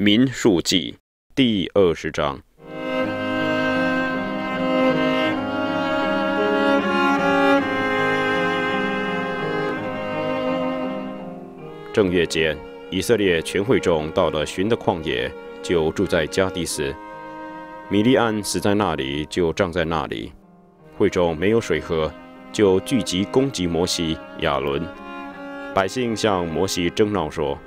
民数记第二十章。正月间，以色列全会众到了寻的旷野，就住在加迪斯。米利安死在那里，就葬在那里。会众没有水喝，就聚集攻击摩西、亚伦。百姓向摩西争闹说：“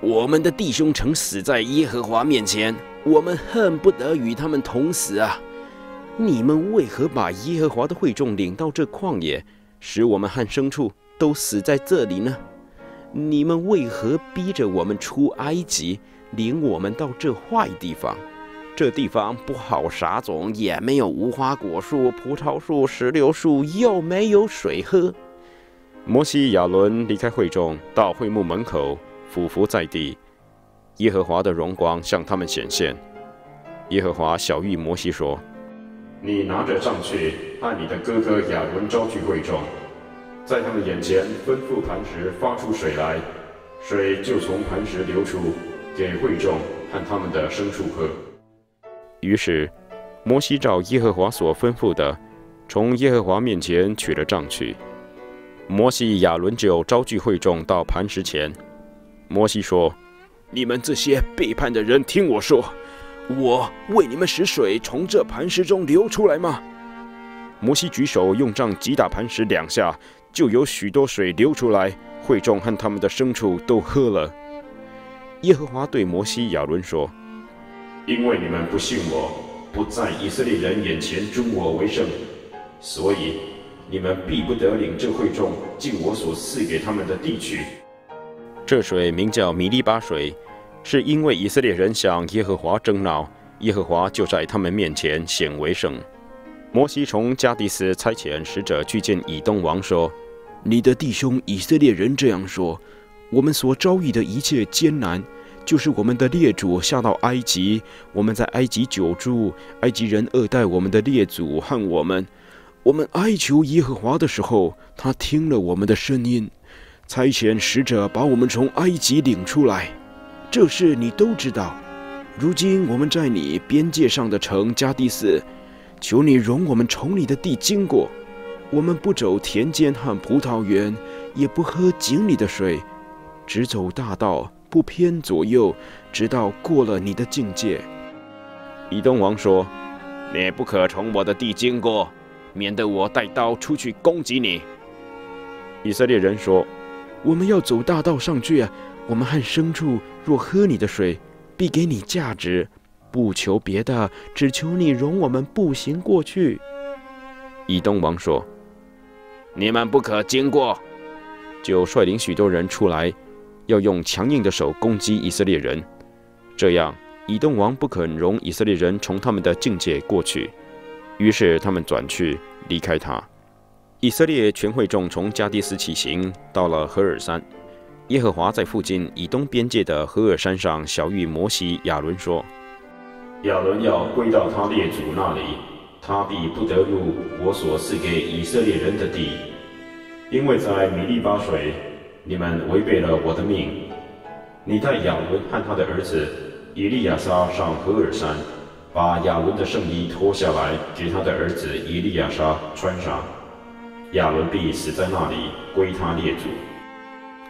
我们的弟兄曾死在耶和华面前，我们恨不得与他们同死啊！你们为何把耶和华的会众领到这旷野，使我们和牲畜都死在这里呢？”你们为何逼着我们出埃及，领我们到这坏地方？这地方不好撒种，也没有无花果树、葡萄树、石榴树，又没有水喝。摩西、亚伦离开会众，到会幕门口，俯伏在地。耶和华的荣光向他们显现。耶和华小谕摩西说：“你拿着杖去，按你的哥哥亚伦招聚会众。”在他们眼前吩咐磐石发出水来，水就从磐石流出，给会众和他们的牲畜喝。于是，摩西照耶和华所吩咐的，从耶和华面前取了杖去。摩西、亚伦就招聚会众到磐石前。摩西说：“你们这些背叛的人，听我说，我为你们使水从这磐石中流出来吗？”摩西举手用杖击打磐石两下。就有许多水流出来，会众和他们的牲畜都喝了。耶和华对摩西、亚伦说：“因为你们不信我，不在以色列人眼前尊我为圣，所以你们必不得领这会众进我所赐给他们的地区。”这水名叫米利巴水，是因为以色列人向耶和华争闹，耶和华就在他们面前显为圣。摩西从加迪斯差遣使者去见以东王，说。你的弟兄以色列人这样说：我们所遭遇的一切艰难，就是我们的列祖下到埃及，我们在埃及久住，埃及人恶待我们的列祖和我们。我们哀求耶和华的时候，他听了我们的声音，差遣使者把我们从埃及领出来。这事你都知道。如今我们在你边界上的城加蒂斯，求你容我们从你的地经过。我们不走田间和葡萄园，也不喝井里的水，只走大道，不偏左右，直到过了你的境界。以东王说：“你不可从我的地经过，免得我带刀出去攻击你。”以色列人说：“我们要走大道上去啊！我们和牲畜若喝你的水，必给你价值，不求别的，只求你容我们步行过去。”以东王说。你们不可经过，就率领许多人出来，要用强硬的手攻击以色列人。这样，以东王不肯容以色列人从他们的境界过去，于是他们转去离开他。以色列全会众从加迪斯起行，到了何尔山。耶和华在附近以东边界的何尔山上小谕摩西、亚伦说：“亚伦要归到他列祖那里。”他必不得入我所赐给以色列人的地，因为在米利巴水，你们违背了我的命。你带亚伦和他的儿子以利亚撒上何尔山，把亚伦的圣衣脱下来，给他的儿子以利亚撒穿上。亚伦必死在那里，归他列祖。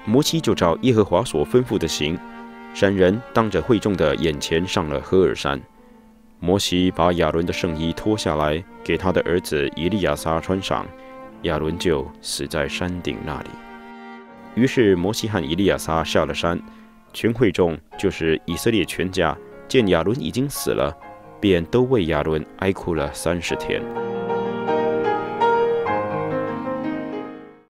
摩西就照耶和华所吩咐的行，三人当着会众的眼前上了何尔山。摩西把亚伦的圣衣脱下来，给他的儿子以利亚撒穿上，亚伦就死在山顶那里。于是摩西和以利亚撒下了山，全会众就是以色列全家，见亚伦已经死了，便都为亚伦哀哭了三十天。